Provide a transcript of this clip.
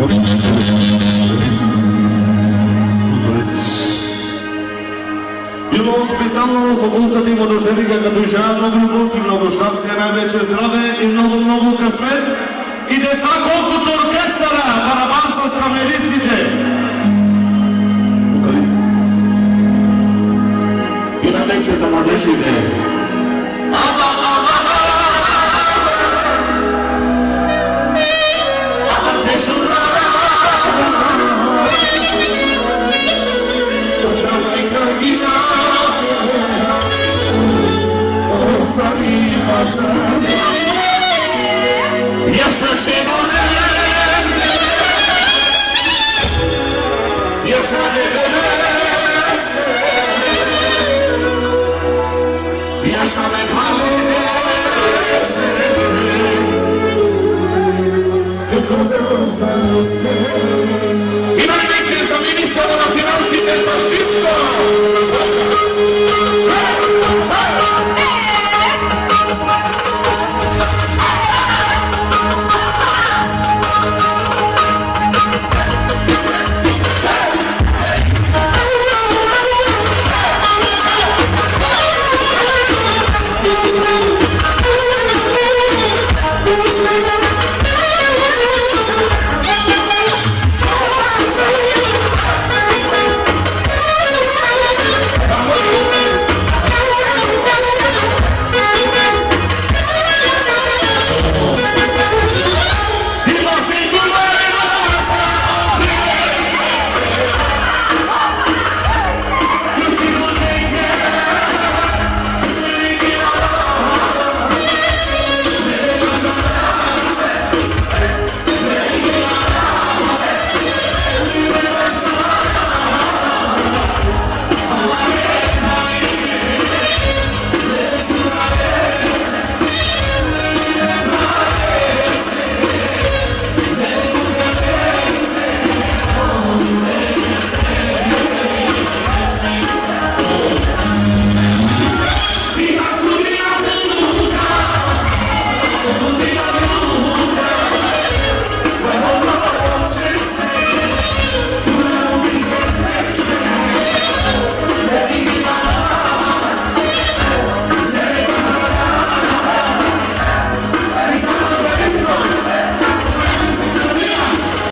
Било специјално за вулката и водожерика, като желаја многу любов и многу щастие, највеќе здраве и многу, многу късмет. И деца колкото оркестара, барабан с камеристите. Вокалист. И највеќе за младежите. casa y hasta se molesta y hasta me me